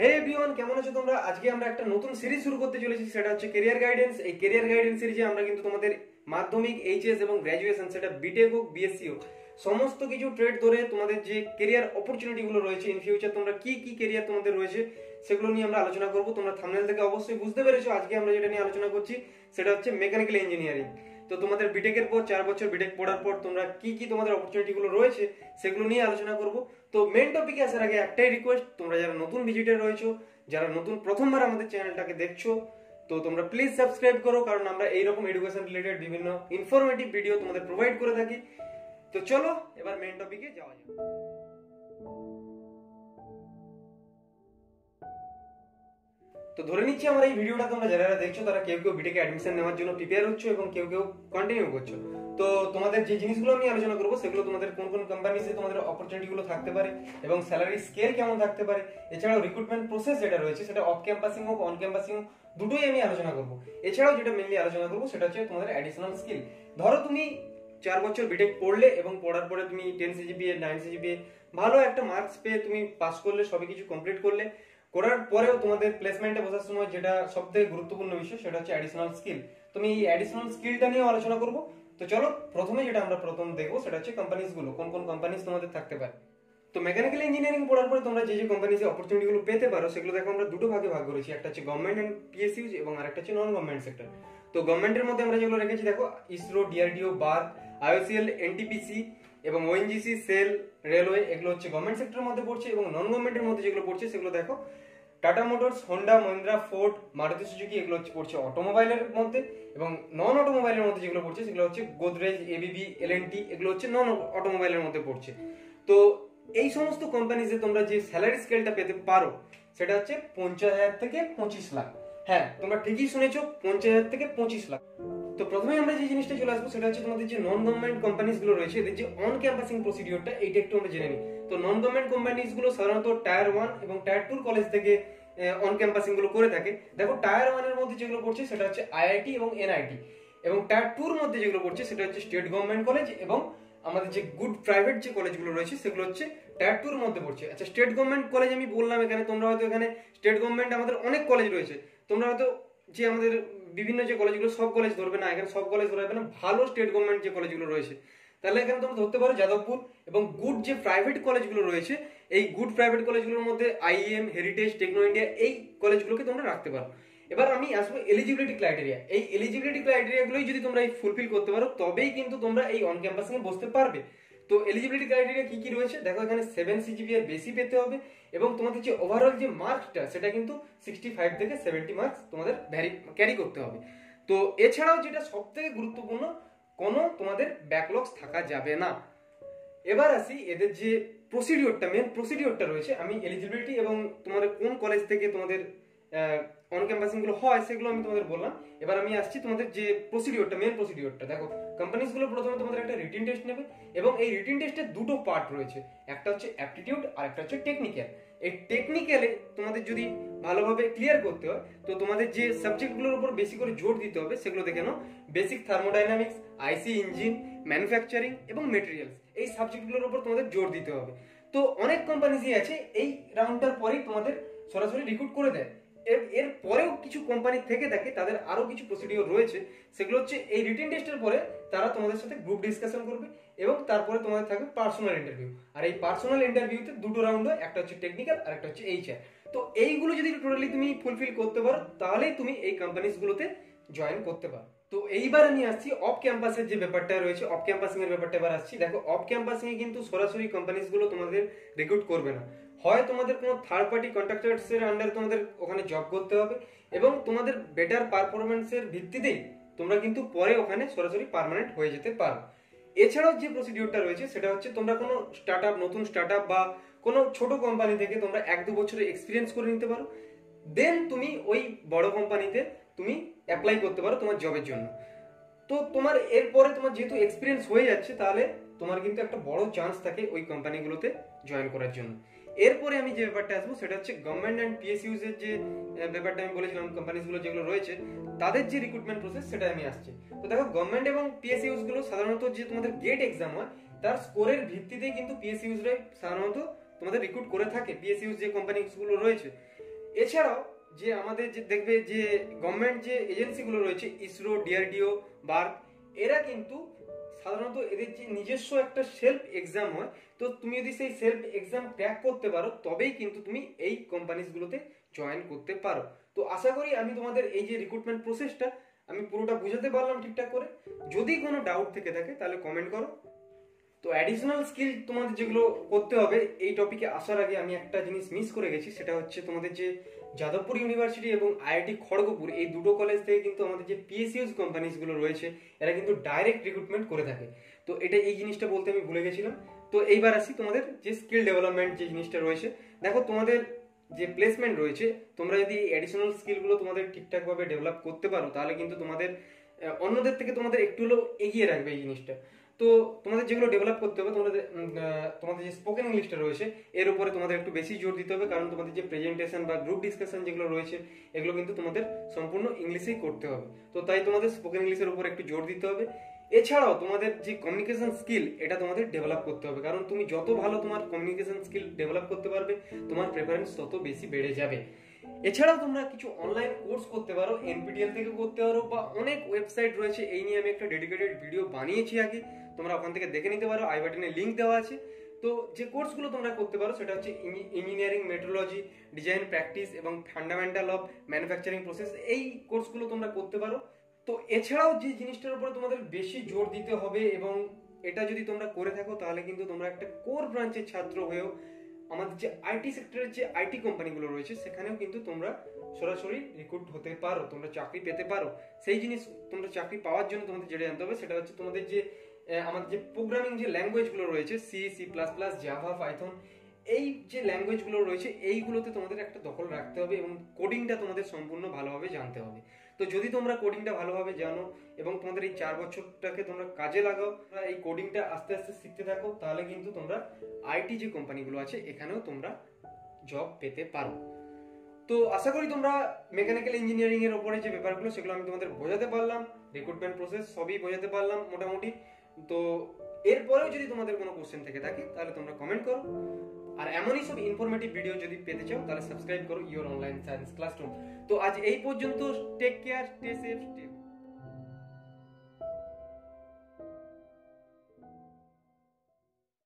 হে everyone কেমন আছো তোমরা? আজকে আমরা একটা নতুন সিরিজ শুরু করতে চলেছি, সেটা হচ্ছে কেরিয়ার গাইডেন্স এই কেরিয়ার গাইডেন্স সিরিজে আমরা কিন্তু তোমাদের মাধ্যমিক এইচএস এবং গ্র্যাজুয়েশন সেটা বিটেক হোক বিএসসি হোক, সমস্ত কিছু ট্রেড ধরে তোমাদের যে কেরিয়ার অপরচুনিটি গুলো রয়েছে ইন ফিউচার তোমরা কি কি কেরিয়ার তোমাদের রয়েছে, সেগুলো নিয়ে আমরা আলোচনা করব। তোমরা থামনেল থেকে অবশ্যই বুঝতে পেরেছ। আজকে আমরা যেটা নিয়ে আলোচনা করছি, সেটা হচ্ছে মেকানিক্যাল ইঞ্জিনিয়ারিং তো তোমাদের বিটেকের পর চার বছর বিটেক পড়ার পর তোমরা কি কি তোমাদের অপরচুনিটি গুলো রয়েছে, সেগুলো নিয়ে আলোচনা করব। তো মেন টপিকে আসার আগে একটাই রিকোয়েস্ট তোমরা যারা নতুন ভিজিটার রয়েছো, যারা নতুন প্রথমবার আমাদের চ্যানেলটাকে দেখছ, তো তোমরা প্লিজ সাবস্ক্রাইব করো, কারণ আমরা এইরকম এডুকেশন রিলেটেড বিভিন্ন ইনফরমেটিভ ভিডিও তোমাদের প্রোভাইড করে থাকি। তো চলো, এবার মেন টপিকে যাওয়া যাক। তো ধরে নিচ্ছি আমার এই ভিডিওটা তোমরা যারা দেখছ, তারা কেউ কেউ বিটেকে অ্যাডমিশন নেওয়ার জন্য প্রিপেয়ার হচ্ছে এবং কেউ কেউ কন্টিনিউ করছ। তো তোমাদের যে জিনিসগুলো আমি আলোচনা করব, সেগুলো তোমাদের কোন কোন কোম্পানিতে তোমাদের অপরচুনিটি গুলো থাকতে পারে এবং স্যালারি স্কেল কেমন থাকতে পারে। এছাড়াও রিক্রুটমেন্ট প্রসেস যেটা রয়েছে, সেটা অফ ক্যাম্পাসিং হোক অন ক্যাম্পাসিং হোক, দুটোই আমি আলোচনা করব। এছাড়াও যেটা মেনলি আলোচনা করব, সেটা হচ্ছে তোমাদের অ্যাডিশনাল স্কিল ধরো তুমি চার বছর বিটেক পড়লে এবং পড়ার পরে তুমি টেন সিজিপিএ নাইন সিজিপিএ ভালো একটা মার্কস পেয়ে তুমি পাস করলে, সবই কিছু কমপ্লিট করলে। করার পরেও তোমাদের প্লেসমেন্টে বসার সময় যেটা সবথেকে গুরুত্বপূর্ণ বিষয় সেটা হচ্ছে অ্যাডিশনাল স্কিল তুমি এই অ্যাডিশনাল স্কিলটা নিয়ে আলোচনা করব। তো চলো, প্রথমে যেটা আমরা প্রথম দেখব সেটা হচ্ছে কোম্পানিজগুলো কোন কোন কোম্পানিজ তোমাদের থাকতে পারে। তো মেকানিক্যাল ইঞ্জিনিয়ারিং পড়ার পরে তোমরা যে যে কোম্পানিজ অপরচুনিটি গুলো পেতে পারো, সেগুলো দেখো আমরা দুটো ভাগে ভাগ করেছি। একটা হচ্ছে গভর্নমেন্ট এন্ড পিএসইউজ এবং আরেকটা হচ্ছে নন গভর্নমেন্ট সেক্টর তো গভর্নমেন্টের মধ্যে আমরা যেগুলো রেখেছি, দেখো ISRO DRDO bark IOCL NTPC এবং ওএনজিসি সেল রেলওয়ে এগুলো হচ্ছে গভর্নমেন্ট সেক্টরের মধ্যে পড়ছে এবং নন গভর্নমেন্টের মধ্যে যেগুলো পড়ছে, সেগুলো দেখো। Tata Motors Honda Mahindra Ford Maruti Suzuki এগুলো হচ্ছে পড়ছে অটোমোবাইলের মধ্যে এবং নন অটোমোবাইলের মধ্যে যেগুলো পড়ছে, সেগুলো হচ্ছে গোদরেজ এবিবি এলএনটি এগুলো হচ্ছে নন অটোমোবাইলের মধ্যে পড়ছে। তো এই সমস্ত কোম্পানিজে তোমরা যে স্যালারি স্কেলটা পেতে পারো, সেটা হচ্ছে পঞ্চাশ হাজার থেকে পঁচিশ লাখ। হ্যাঁ তোমরা ঠিকই শুনেছো, পঞ্চাশ হাজার থেকে পঁচিশ লাখ। তো প্রথমে আমরা যে জিনিসটা চলে আসব সেটা হচ্ছে তোমাদের যে নন গভর্নমেন্ট কোম্পানিজগুলো রয়েছে, এদের যে অন ক্যাম্পাসিং প্রসিডিওরটা এইটা একটু আমরা জেনে নিই। তো নন গভর্নমেন্ট কোম্পানিজগুলো সাধারণত টায়ার ওয়ান এবং টায়ার টুর কলেজ থেকে অন ক্যাম্পাসিংগুলো করে থাকে। দেখো টায়ার ওয়ানের মধ্যে যেগুলো পড়ছে সেটা হচ্ছে আইআইটি এবং এনআইটি এবং টায়ার টুর মধ্যে যেগুলো পড়ছে সেটা হচ্ছে স্টেট গভর্নমেন্ট কলেজ এবং আমাদের যে গুড প্রাইভেট যে কলেজগুলো রয়েছে, সেগুলো হচ্ছে টায়ার টুর মধ্যে পড়ছে। আচ্ছা স্টেট গভর্নমেন্ট কলেজ আমি বললাম এখানে, তোমরা হয়তো এখানে স্টেট গভর্নমেন্ট আমাদের অনেক কলেজ রয়েছে। তোমরা হয়তো যে আমাদের বিভিন্ন যে কলেজগুলো সব কলেজ ধরবে না, এখানে সব কলেজ ধরবে না, ভালো স্টেট গভর্নমেন্ট যে কলেজগুলো রয়েছে। তাহলে এখানে তোমরা ধরতে পারো যাদবপুর এবং গুড যে প্রাইভেট কলেজগুলো রয়েছে, এই গুড প্রাইভেট কলেজগুলোর মধ্যে আইএম হেরিটেজ টেকনো ইন্ডিয়া এই কলেজগুলোকে তোমরা রাখতে পারো। এবার আমি আসব এলিজিবিলিটি ক্রাইটেরিয়া এই এলিজিবিলিটি ক্রাইটেরিয়াগুলোই যদি তোমরা এই ফুলফিল করতে পারো, তবেই কিন্তু তোমরা এই অন ক্যাম্পাসিং এ বসতে পারবে। তো এলিজিবিলিটি ক্রাইটেরিয়া কি কি রয়েছে? দেখো এখানে সেভেন সিজিপি এর বেশি পেতে হবে এবং তোমাদের যে ওভারঅল যে মার্কসটা সেটা কিন্তু সিক্সটি ফাইভ থেকে সেভেন্টি মার্কস তোমাদের ভ্যারি ক্যারি করতে হবে। তো এছাড়াও যেটা সব থেকে গুরুত্বপূর্ণ, কোনো তোমাদের ব্যাকলগস থাকা যাবে না। এবার আসি এদের যে প্রসিডিওরটা মেন প্রসিডিওরটা রয়েছে। আমি এলিজিবিলিটি এবং তোমাদের কোন কলেজ থেকে তোমাদের অন ক্যাম্পাসিংগুলো হয়, সেগুলো আমি তোমাদের বললাম। এবার আমি আসছি তোমাদের যে প্রসিডিওরটা মেন প্রসিডিওরটা দেখো কোম্পানিজগুলো প্রথমে তোমাদের একটা রিটিন টেস্ট নেবে এবং এই রিটিন টেস্টের দুটো পার্ট রয়েছে। একটা হচ্ছে অ্যাপটিটিউড আর একটা হচ্ছে টেকনিক্যাল এই টেকনিক্যালে তোমাদের যদি ভালোভাবে ক্লিয়ার করতে হয়, তো তোমাদের যে সাবজেক্টগুলোর উপর বেশি করে জোর দিতে হবে, সেগুলো দেখে নাও। Basic thermodynamics IC engine manufacturing এবং মেটেরিয়ালস এই সাবজেক্টগুলোর উপর তোমাদের জোর দিতে হবে। তো অনেক কোম্পানিজই আছে, এই রাউন্ডটার পরেই তোমাদের সরাসরি রিক্রুট করে দেয়। এর এর পরেও কিছু কোম্পানি থেকে থাকে, তাদের আরও কিছু প্রসিডিওর রয়েছে, সেগুলো হচ্ছে এই রিটেন টেস্টের পরে তারা তোমাদের সাথে গ্রুপ ডিসকাশন করবে এবং তারপরে তোমাদের থাকবে পার্সোনাল ইন্টারভিউ আর এই পার্সোনাল ইন্টারভিউতে দুটো রাউন্ড হয়, একটা হচ্ছে টেকনিক্যাল আর একটা হচ্ছে এইচআর তো এইগুলো যদি টোটালি তুমি ফুলফিল করতে পারো, তাহলেই তুমি এই কোম্পানিজগুলোতে জয়েন করতে পারো। তো এইবার আমি আসছি অফ ক্যাম্পাসের যে ব্যাপারটা রয়েছে অফ ক্যাম্পাসিং এর ব্যাপারটা এবার আসছি। দেখো অফ ক্যাম্পাসিং এ কিন্তু সরাসরি কোম্পানিজগুলো তোমাদের রিক্রুট করবে না। হয় তোমাদের কোনো থার্ড পার্টি কন্ট্রাক্টার্স এর আন্ডারে তোমাদের ওখানে জব করতে হবে এবং তোমাদের বেটার পারফরমেন্সের ভিত্তিতেই তোমরা কিন্তু পরে ওখানে সরাসরি পার্মানেন্ট হয়ে যেতে পারো। এছাড়াও যে প্রসিডিওরটা রয়েছে, সেটা হচ্ছে তোমরা কোনো স্টার্ট নতুন স্টার্ট বা কোনো ছোট কোম্পানি থেকে তোমরা এক দু বছরের এক্সপিরিয়েন্স করে নিতে পারো। দেন তুমি ওই বড় কোম্পানিতে তুমি অ্যাপ্লাই করতে পারো তোমার জবের জন্য। তো তোমার এরপরে তোমার যেহেতু এক্সপিরিয়েন্স হয়ে যাচ্ছে, তাহলে তোমার কিন্তু একটা বড় চান্স থাকে ওই কোম্পানিগুলোতে জয়েন করার জন্য। এরপরে আমি যে ব্যাপারটা আসব, সেটা হচ্ছে গভর্নমেন্ট অ্যান্ড পিএসইউজ এর যে ব্যাপারটা আমি বলেছিলাম কোম্পানিগুলো যেগুলো রয়েছে, তাদের যে রিক্রুটমেন্ট প্রসেস সেটা আমি আসছি। তো দেখো গভর্নমেন্ট এবং পিএসইউজগুলো সাধারণত যে তোমাদের গেট এক্সাম হয়, তার স্কোরের ভিত্তিতেই কিন্তু পিএসইউজ সাধারণত তোমাদের রিক্রুট করে থাকে। পিএসইউজ যে কোম্পানিগুলো রয়েছে এছাড়াও যে আমাদের যে দেখবে যে গভর্নমেন্ট যে এজেন্সিগুলো রয়েছে ইসরো ডিআরডিও বার্ক এরা কিন্তু সাধারণত এদের যে নিজস্ব একটা সেলফ এক্সাম হয়। তো তুমি যদি সেই সেলফ এক্সাম ক্র্যাক করতে পারো, তবেই কিন্তু তুমি এই কোম্পানিজগুলোতে জয়েন করতে পারো। তো আশা করি আমি তোমাদের এই যে রিক্রুটমেন্ট প্রসেসটা আমি পুরোটা বুঝাতে পারলাম ঠিকঠাক করে। যদি কোনো ডাউট থেকে থাকে, তাহলে কমেন্ট করো। তো অ্যাডিশনাল স্কিল তোমাদের যেগুলো করতে হবে, এই টপিকে আসার আগে আমি একটা জিনিস মিস করে গেছি, সেটা হচ্ছে তোমাদের যে যাদবপুর ইউনিভার্সিটি এবং আইআইটি খড়গপুর, এই দুটো কলেজ থেকে কিন্তু আমাদের যে পিএসইউস কোম্পানিজগুলো রয়েছে, এরা কিন্তু ডাইরেক্ট রিক্রুটমেন্ট করে থাকে। তো এটা এই জিনিসটা বলতে আমি ভুলে গেছিলাম। তো এইবার আসি তোমাদের যে স্কিল ডেভেলপমেন্ট যে জিনিসটা রয়েছে। দেখো তোমাদের যে প্লেসমেন্ট রয়েছে, তোমরা যদি অ্যাডিশনাল স্কিলগুলো তোমাদের ঠিকঠাকভাবে ডেভেলপ করতে পারো, তাহলে কিন্তু তোমাদের অন্যদের থেকে তোমাদের একটু হলেও এগিয়ে রাখবে এই জিনিসটা। তো তোমাদের যেগুলো ডেভেলপ করতে হবে, তোমাদের তোমাদের যে স্পোকেন ইংলিশটা রয়েছে, এর উপরে তোমাদের একটু বেশি জোর দিতে হবে, কারণ তোমাদের যে প্রেজেন্টেশন বা গ্রুপ ডিসকাশন যেগুলো রয়েছে, এগুলো কিন্তু তোমাদের সম্পূর্ণ ইংলিশেই করতে হবে। তো তাই তোমাদের স্পোকেন ইংলিশের উপর একটু জোর দিতে হবে। এছাড়াও তোমাদের যে কমিউনিকেশন স্কিল এটা তোমাদের ডেভেলপ করতে হবে, কারণ তুমি যত ভালো তোমার কমিউনিকেশন স্কিল ডেভেলপ করতে পারবে, তোমার প্রেফারেন্স তত বেশি বেড়ে যাবে। এছাড়াও তোমরা কিছু অনলাইন কোর্স করতে পারো এনপিটিএল থেকে করতে পারো, বা অনেক ওয়েবসাইট রয়েছে, এই নিয়ে আমি একটা ডেডিকেটেড ভিডিও বানিয়েছি আগে। তোমরা ওখান থেকে দেখে নিতে পারো আই বাটনে লিঙ্ক দেওয়া আছে। তো যে কোর্সগুলো তোমরা করতে পারো, সেটা হচ্ছে ইঞ্জিনিয়ারিং মেট্রোলজি ডিজাইন প্র্যাকটিস এবং ফান্ডামেন্টাল অফ ম্যানুফ্যাকচারিং প্রসেস এই কোর্সগুলো তোমরা করতে পারো। তো এছাড়াও যে জিনিসটার উপরে তোমাদের বেশি জোর দিতে হবে এবং এটা যদি তোমরা করে থাকো, তাহলে কিন্তু তোমরা একটা কোর ব্রাঞ্চের ছাত্র হয়েও আমাদের যে আইটি সেক্টরের যে আইটি কোম্পানিগুলো রয়েছে, সেখানেও কিন্তু তোমরা সরাসরি রিক্রুট হতে পারো, তোমরা চাকরি পেতে পারো। সেই জিনিস তোমরা চাকরি পাওয়ার জন্য তোমাদের যেটা জানতে হবে, সেটা হচ্ছে তোমাদের যে আমাদের যে প্রোগ্রামিং যে ল্যাঙ্গুয়েজগুলো রয়েছে C C plus plus Java Python এই যে ল্যাঙ্গুয়েজগুলো রয়েছে, এইগুলোতে তোমাদের একটা দখল রাখতে হবে এবং কোডিংটা তোমাদের সম্পূর্ণ ভালোভাবে জানতে হবে। তো যদি তোমরা কোডিংটা ভালোভাবে জানো এবং তোমাদের এই চার বছরটাকে তোমরা কাজে লাগাও এই কোডিংটা আস্তে আস্তে শিখতে থাকো, তাহলে কিন্তু তোমরা আইটি যে কোম্পানিগুলো আছে, এখানেও তোমরা জব পেতে পারো। তো আশা করি তোমরা মেকানিক্যাল ইঞ্জিনিয়ারিং এর উপরে যে ব্যাপারগুলো, সেগুলো আমি তোমাদের বোঝাতে পারলাম রিক্রুটমেন্ট প্রসেস সবই বোঝাতে পারলাম মোটামুটি। তো এরপরেও যদি তোমাদের কোনো কোশ্চেন থেকে থাকে, তাহলে তোমরা কমেন্ট করো। আর এমনই সব ইনফরমেটিভ ভিডিও যদি পেতে চাও, তাহলে সাবস্ক্রাইব করো ইওর অনলাইন সায়েন্স ক্লাসরুম তো আজ এই পর্যন্ত টেক কেয়ার স্টে সেফ